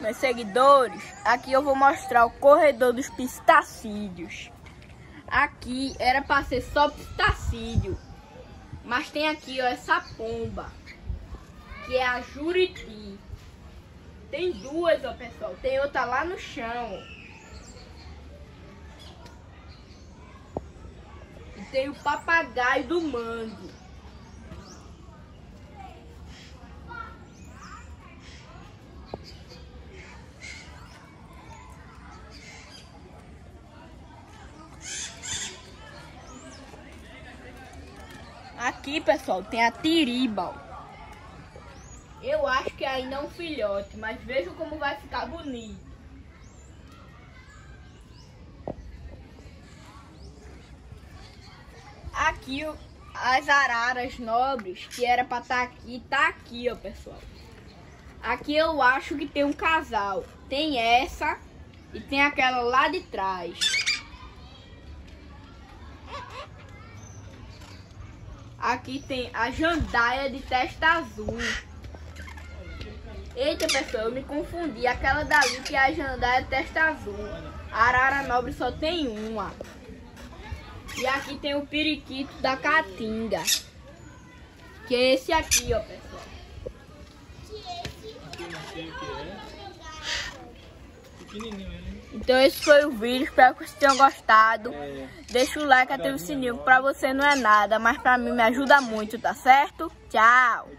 meus seguidores, aqui eu vou mostrar o corredor dos pistacídeos. Aqui era para ser só pistacídio, mas tem aqui ó, essa pomba, que é a juriti. Tem duas, ó pessoal, tem outra lá no chão. E tem o papagaio do mangue. Aqui, pessoal, tem a tiriba. Eu acho que ainda é um filhote, mas vejam como vai ficar bonito. Aqui, as araras nobres, que era para estar tá aqui, tá aqui, ó, pessoal. Aqui eu acho que tem um casal. Tem essa e tem aquela lá de trás. Aqui tem a jandaia de testa azul. Eita, pessoal, eu me confundi. Aquela dali que é a jandaia de testa azul. A arara nobre só tem uma. E aqui tem o periquito da caatinga. Que é esse aqui, ó, pessoal. Pequenininho? Então esse foi o vídeo, espero que vocês tenham gostado. É. Deixa o like, ativa o sininho, pra você não é nada, mas pra mim me ajuda muito, tá certo? Tchau!